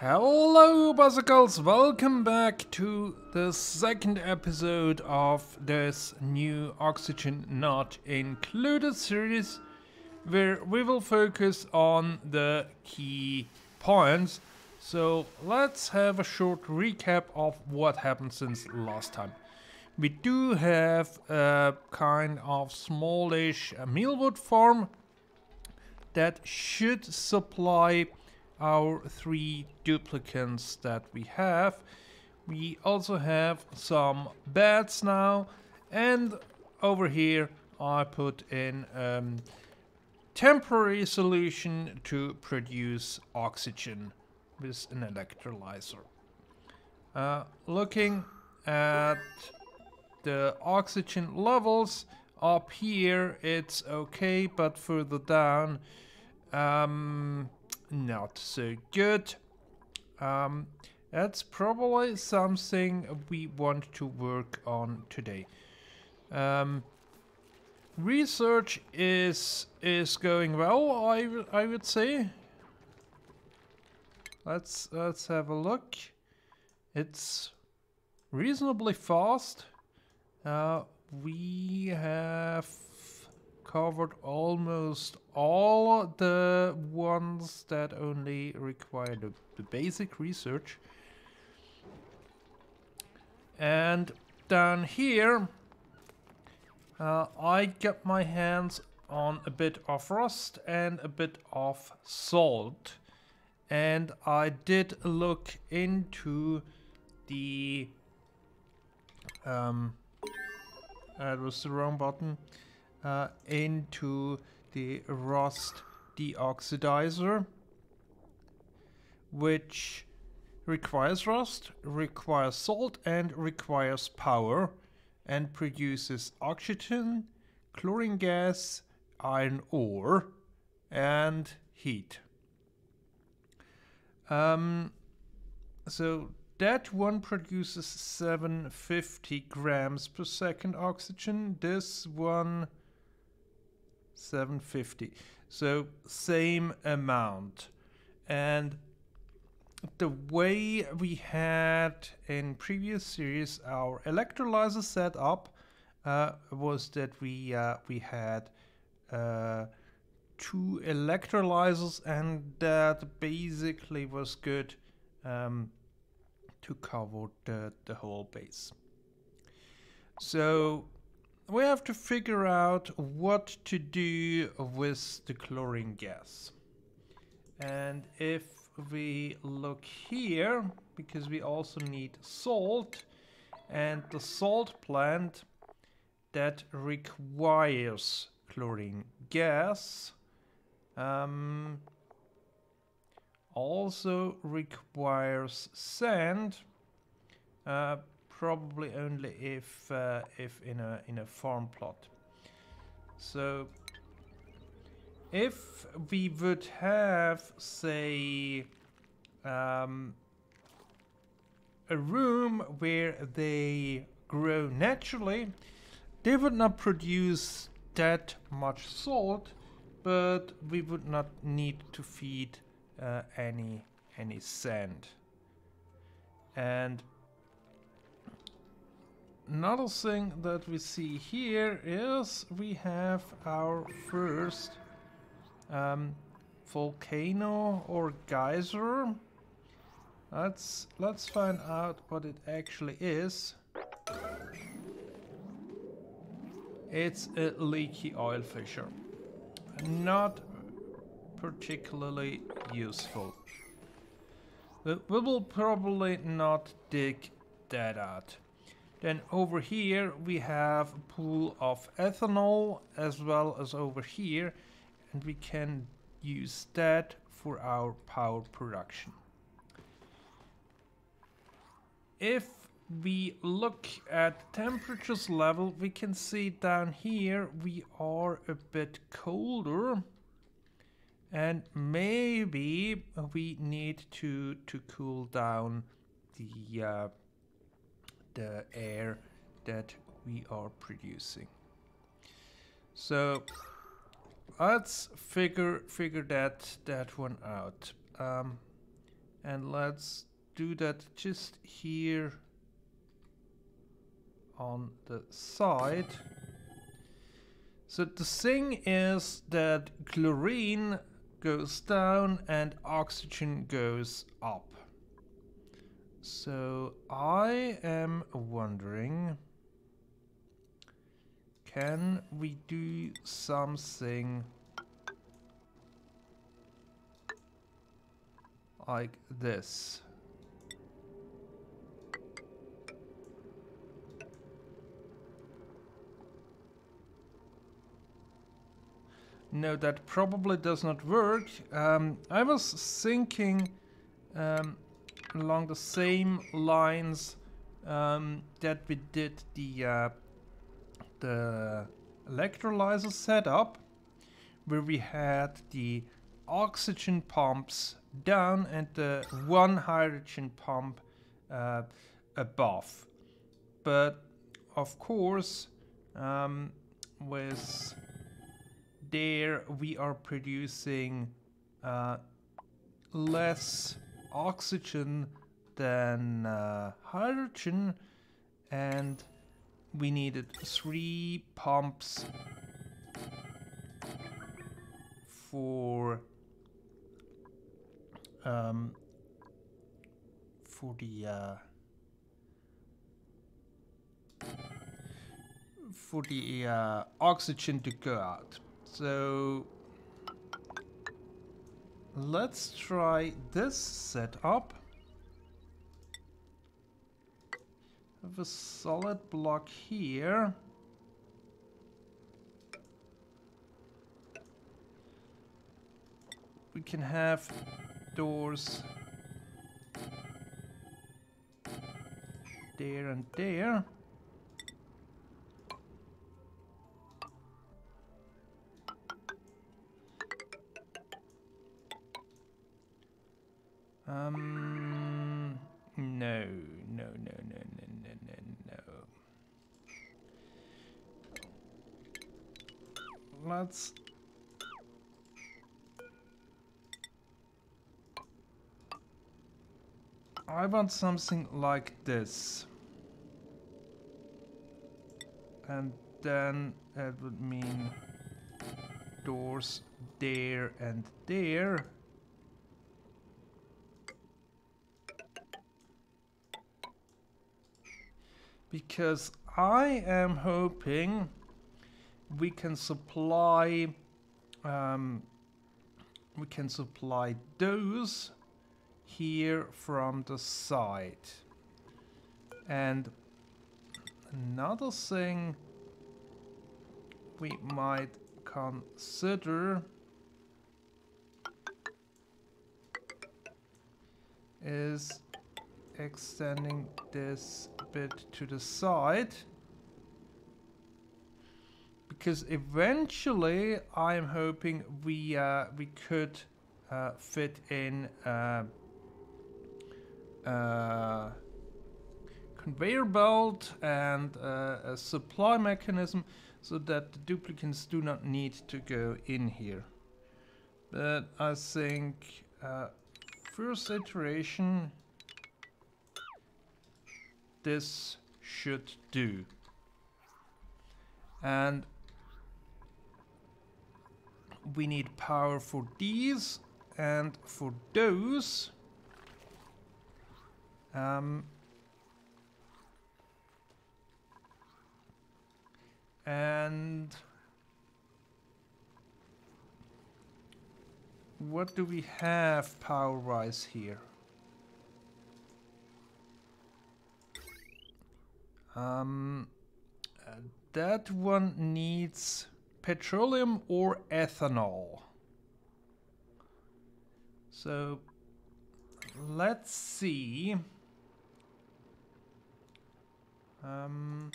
Hello, Buzzicles! Welcome back to the second episode of this new Oxygen Not Included series, where we will focus on the key points. So let's have a short recap of what happened since last time. We do have a kind of smallish mealwood farm that should supply our three duplicants that we have. We also have some beds now and over here I put in um, temporary solution to produce oxygen with an electrolyzer. Uh, looking at the oxygen levels up here it's okay but further down um, not so good. Um, that's probably something we want to work on today. Um, research is is going well I, I would say. Let's let's have a look. It's reasonably fast. Uh, we have covered almost all the ones that only require the, the basic research. And down here, uh, I got my hands on a bit of rust and a bit of salt. And I did look into the um, that was the wrong button, uh, into the rust deoxidizer, which requires rust, requires salt, and requires power, and produces oxygen, chlorine gas, iron ore, and heat. Um, so that one produces 750 grams per second oxygen. This one 750. So same amount. And the way we had in previous series our electrolyzer set up uh, was that we uh, we had uh, two electrolyzers and that basically was good um, to cover the, the whole base. So we have to figure out what to do with the chlorine gas. And if we look here, because we also need salt, and the salt plant that requires chlorine gas um, also requires sand, uh, probably only if uh, if in a in a farm plot. So if we would have say um, a room where they grow naturally, they would not produce that much salt, but we would not need to feed uh, any any sand. And another thing that we see here is we have our first um, volcano or geyser. Let's let's find out what it actually is. It's a leaky oil fissure. Not particularly useful. We will probably not dig that out. Then over here we have a pool of ethanol as well as over here and we can use that for our power production. If we look at temperatures level we can see down here we are a bit colder and maybe we need to to cool down the uh, the air that we are producing so let's figure figure that that one out um, And let's do that just here on the side. So the thing is that chlorine goes down and oxygen goes up. So I am wondering, can we do something like this? No, that probably does not work. Um, I was thinking um, along the same lines um, that we did the uh, the electrolyzer setup, where we had the oxygen pumps down and the one hydrogen pump uh, above. But of course, um, with there we are producing uh, less oxygen than uh, hydrogen and we needed three pumps for um, for the uh, for the uh, oxygen to go out. So let's try this setup. Have a solid block here. We can have doors there and there. I want something like this. And then that would mean doors there and there. because I am hoping we can supply um, we can supply those here from the side. And another thing we might consider is extending this bit to the side. Because eventually I'm hoping we uh, we could uh, fit in uh, uh conveyor belt and uh, a supply mechanism so that the duplicants do not need to go in here. But I think uh, first iteration this should do. And we need power for these and for those. Um, and what do we have power-wise here? Um, uh, that one needs petroleum or ethanol. So let's see. Um,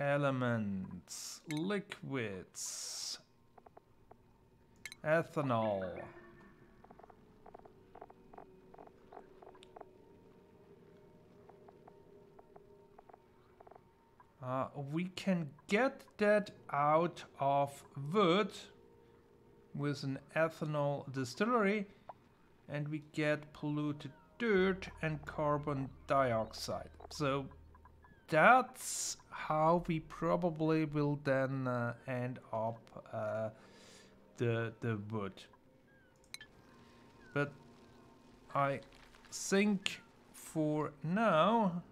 elements, liquids, ethanol. Uh, we can get that out of wood with an ethanol distillery and we get polluted dirt and carbon dioxide. So that's how we probably will then uh, end up uh, the the wood. But I think for now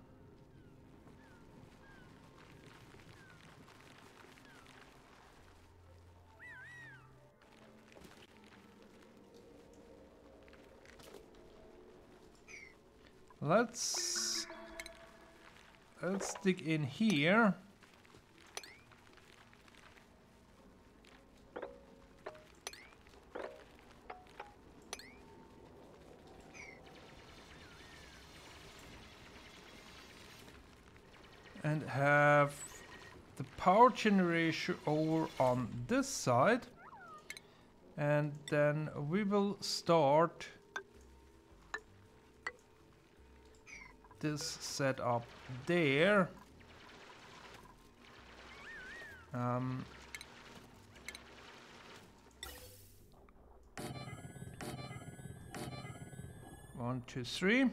let's let's dig in here. And have the power generation over on this side. And then we will start this setup there. Um, one two three.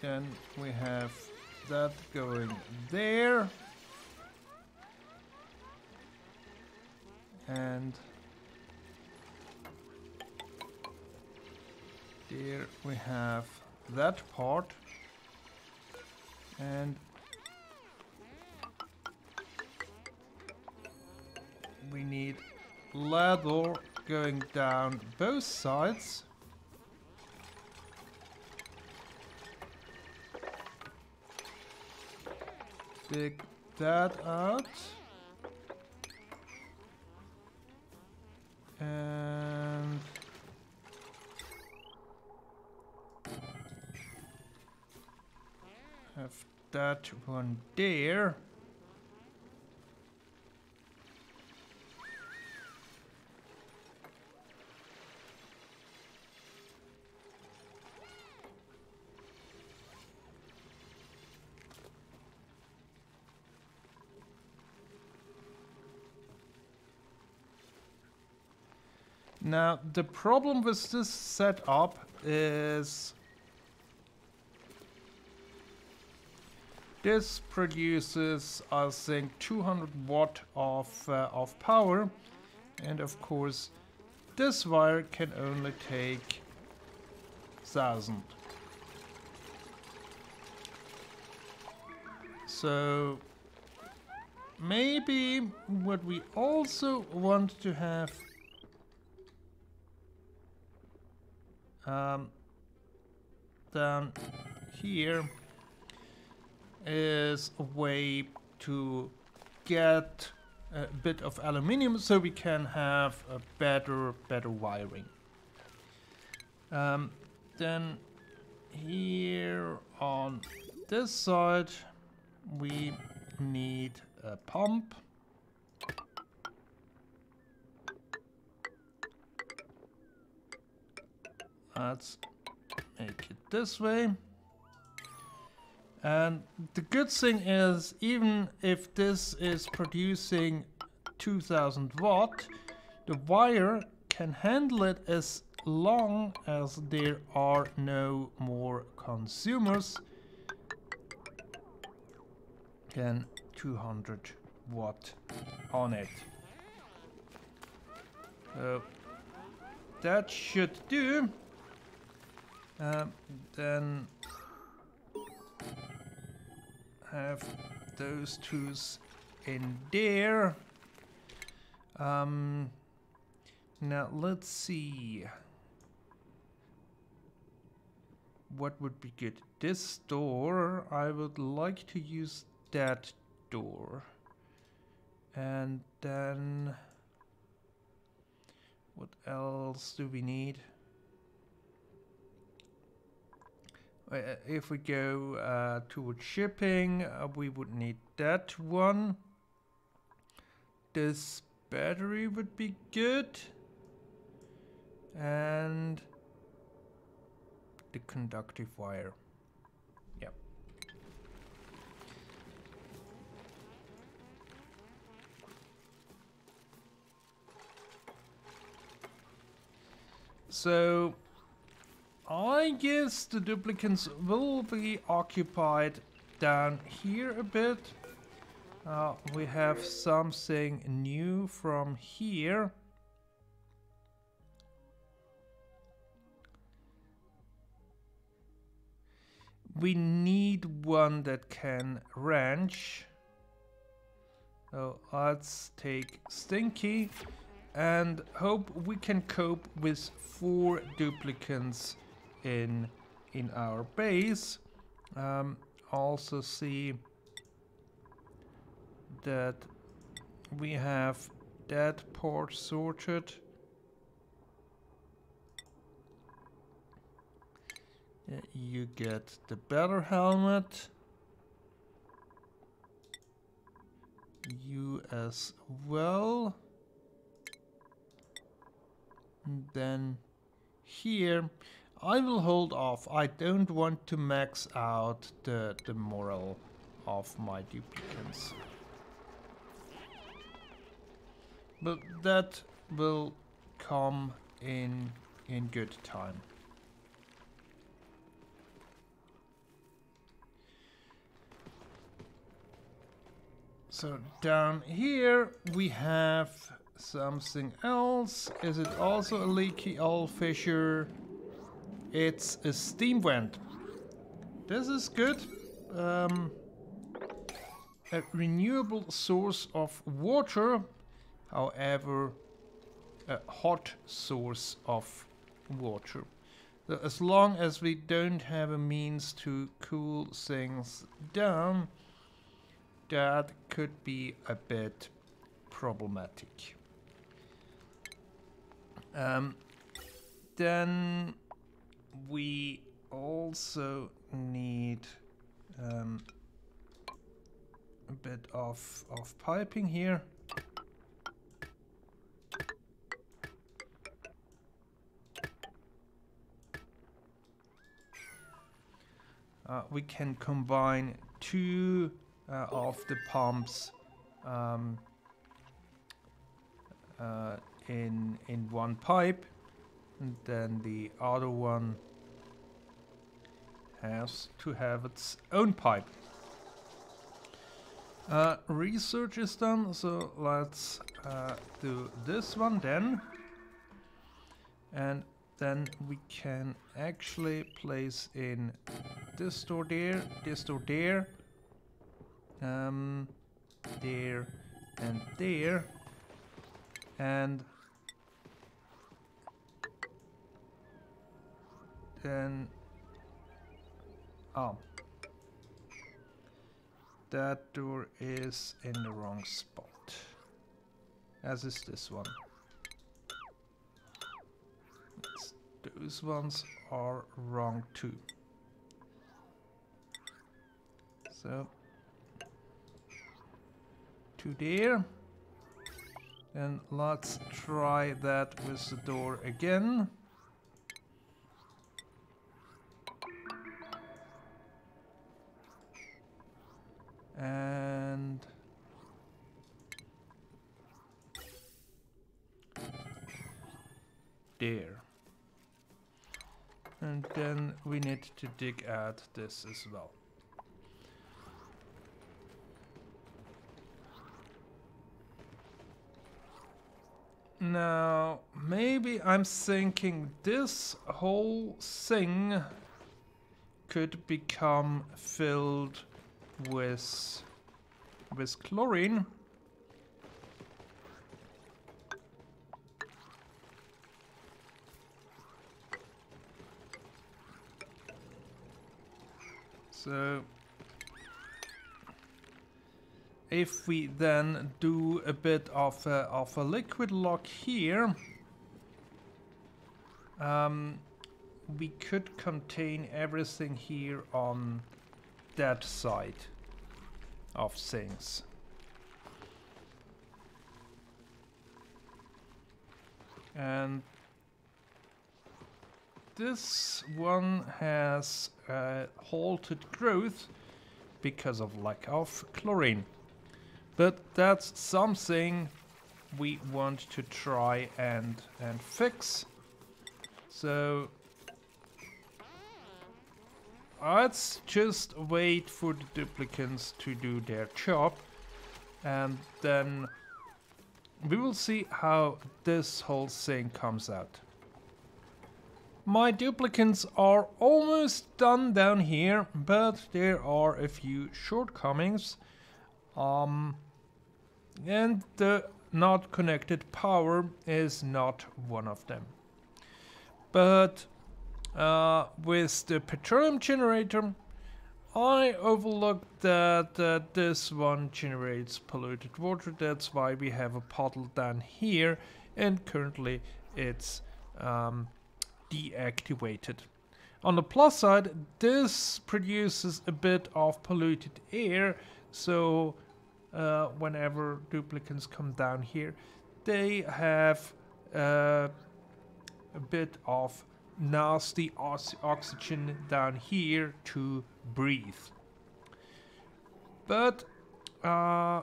Then we have that going there. And there we have that part. And we need ladder going down both sides. Dig that out. And have that one there. Now, the problem with this setup is this produces, I think, 200 watt of, uh, of power. And of course, this wire can only take 1000. So maybe what we also want to have Um, then here is a way to get a bit of aluminium so we can have a better better wiring. Um, then here on this side we need a pump Let's make it this way. And the good thing is, even if this is producing 2000 watt, the wire can handle it as long as there are no more consumers than 200 watt on it. So that should do. Um, then have those twos in there. Um, now let's see. What would be good? This door, I would like to use that door. And then... What else do we need? Uh, if we go uh, towards shipping, uh, we would need that one. This battery would be good. And the conductive wire. Yep. So I guess the duplicants will be occupied down here a bit. Uh, we have something new from here. We need one that can ranch. So let's take Stinky and hope we can cope with four duplicants in in our base. Um, also see that we have that port sorted. you get the better helmet. You as well. And then here I will hold off. I don't want to max out the, the moral of my duplicants. But that will come in in good time. So down here we have something else. Is it also a leaky oil fissure? It's a steam vent. This is good. Um, a renewable source of water, however, a hot source of water. So as long as we don't have a means to cool things down, that could be a bit problematic. Um, then we also need um, a bit of, of piping here. Uh, we can combine two uh, of the pumps um, uh, in in one pipe and then the other one has to have its own pipe. Uh, research is done, so let's uh, do this one then. And then we can actually place in this door there, this door there, um, there and there. And then oh. That door is in the wrong spot. As is this one. It's, those ones are wrong too. So. To there. And let's try that with the door again and there. And then we need to dig at this as well. Now, maybe I'm thinking this whole thing could become filled with with chlorine. So if we then do a bit of a, of a liquid lock here, um, we could contain everything here on that side of things. And this one has uh, halted growth because of lack of chlorine. But that's something we want to try and, and fix. So let's just wait for the duplicants to do their job and then we will see how this whole thing comes out. My duplicants are almost done down here, but there are a few shortcomings. Um, and the not connected power is not one of them. But uh, with the petroleum generator, I overlooked that this one generates polluted water. That's why we have a puddle down here, and currently it's um, deactivated. On the plus side, this produces a bit of polluted air, so uh, whenever duplicants come down here, they have uh, a bit of nasty oxygen down here to breathe. But uh,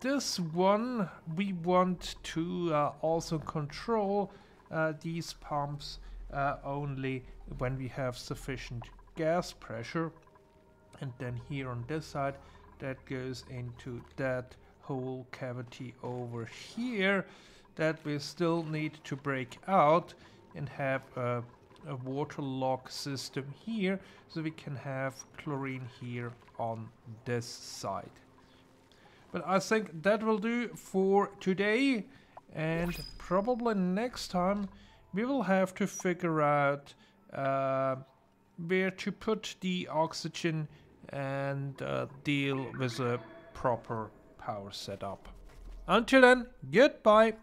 this one we want to uh, also control uh, these pumps uh, only when we have sufficient gas pressure and then here on this side that goes into that whole cavity over here that we still need to break out and have a, a water lock system here so we can have chlorine here on this side. But I think that will do for today and probably next time we will have to figure out uh, where to put the oxygen and uh, deal with a proper power setup. Until then, goodbye.